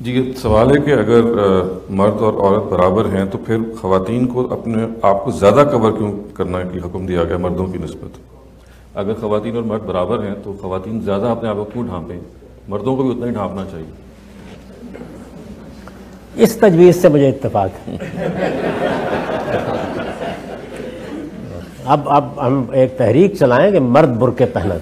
جی یہ سوال ہے کہ اگر مرد اور عورت برابر ہیں تو پھر خواتین کو اپنے آپ کو زیادہ کور کیوں کرنا کی حکم دیا گیا مردوں کی نسبت؟ اگر خواتین اور مرد برابر ہیں تو خواتین زیادہ اپنے آپ کو کیوں ڈھانپیں؟ مردوں کو بھی اتنا ہی ڈھانپنا چاہیے۔ اس تجویز سے مجھے اتفاق اب اب ہم ایک تحریک چلائیں کہ مرد برقے پہنا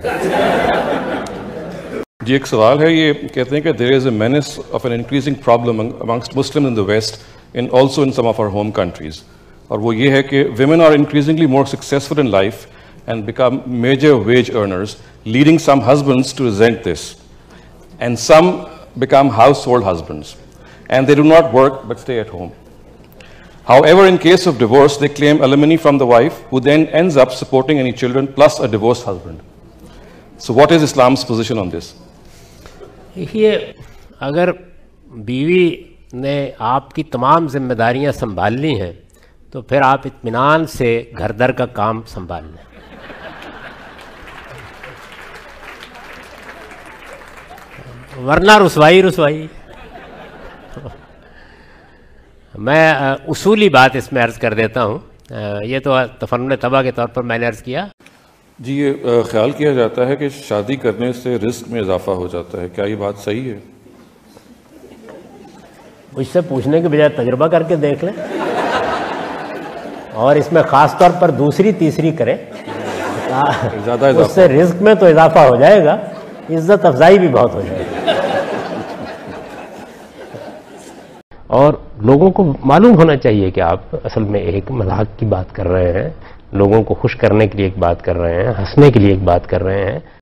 جی ایک سوال ہے یہ کہتے there is a menace of an increasing problem amongst Muslims in the West and also in some of our home countries. اور وہ یہ women are increasingly more successful in life and become major wage earners leading some husbands to resent this. And some become household husbands. And they do not work but stay at home. However in case of divorce they claim alimony from the wife who then ends up supporting any children plus a divorced husband. So what is Islam's position on this? دیکھیے، اگر بیوی نے آپ کی تمام ذمہ داریاں سنبھال لی ہیں، تو پھر آپ اطمینان سے گھر در کا کام سنبھال لیں۔ ورنہ رسوائی رسوائی۔ میں اصولی بات اس میں عرض کر دیتا ہوں۔ یہ تو تفنن طبع کے طور پر میں نے عرض کیا۔ جی یہ خیال کیا جاتا ہے کہ شادی کرنے سے رزق میں اضافہ ہو جاتا ہے کیا یہ بات صحیح ہے؟ مجھ سے پوچھنے کے بجائے تجربہ کر کے دیکھ لیں۔ اور اس میں خاص طور پر دوسری تیسری کریں۔ اس سے رزق میں تو اضافہ ہو جائے گا عزت افزائی بھی بہت ہو جائے گی۔ اور لوگوں کو معلوم ہونا چاہیے کہ آپ اصل میں ایک مذاق کی بات کر رہے ہیں۔ لوگوں کو خوش کرنے کے لیے ایک بات کر رہے ہیں، ہنسنے کے لیے ایک بات کر رہے ہیں۔